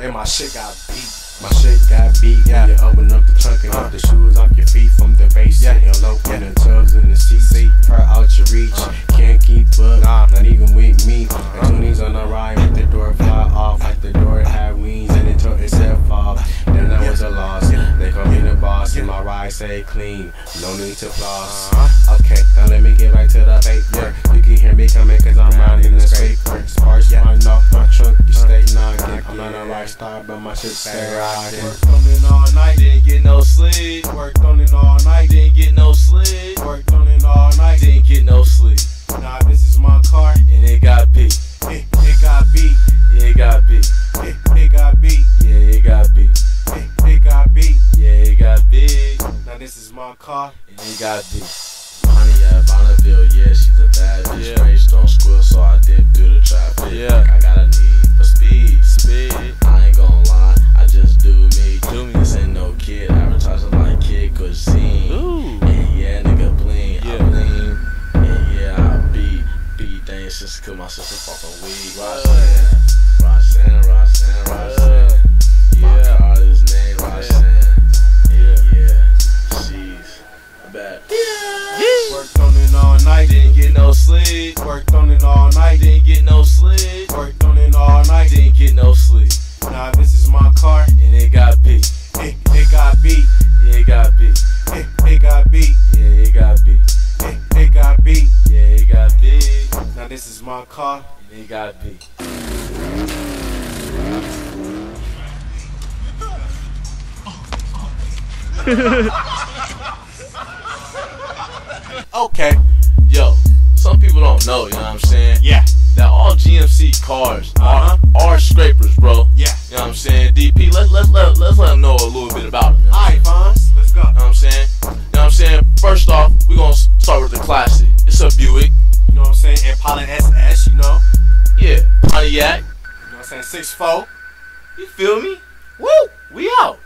and my shit got beat. My shit got beat, yeah. You open up the trunk and Uh. the shoes off your feet from the base. Yeah. Sitting low Yeah. in the tubs in the seat. Seat. Per out your reach. Uh. Can't keep up, Nah. not even with me. The tunies on the ride with the door fly off. Like the door had wings and it took itself off. Then that was a loss. They call me the boss and my ride stay clean. No need to floss. Uh-huh. Okay, now let me get right to the my shit stay. Worked on it all night, didn't get no sleep. Worked on it all night, didn't get no sleep. Worked on it all night, didn't get no sleep. Now this is my car, and it got beat. It, it got beat. Yeah, it got beat. It, it got beat. Yeah, it got beat. It, it got beat. Yeah, it got beat. Now this is my car, and it got beat. Pontiac Bonneville, yeah, she's a bad bitch. Yeah. Race don't squill, so I dip through the traffic. Yeah. Like I got a beat things just cause my sister fucking weed. Roxanne, Roxanne, Roxanne, Roxanne. My car is named Roxanne. And yeah, she's bad. Worked on it all night, didn't get no sleep. Worked on it all night, didn't get no sleep. Worked on it all night, didn't get no sleep. Now this is my car, and it got beat. My car, and it got beat. Okay, yo, some people don't know, you know what I'm saying? Yeah, That all GMC cars are, uh-huh. are scrapers, bro. yeah. You know what I'm saying? DP, let's let's let let's let them know a little bit about them. You know Alright, Fonz, let's go. you know what I'm saying? You know what I'm saying? First off, we're gonna start with the classic. It's a Buick. Know what I'm SS, you know. Yeah. Pontiac. You know what I'm saying? Six four. You feel me? Woo! We out.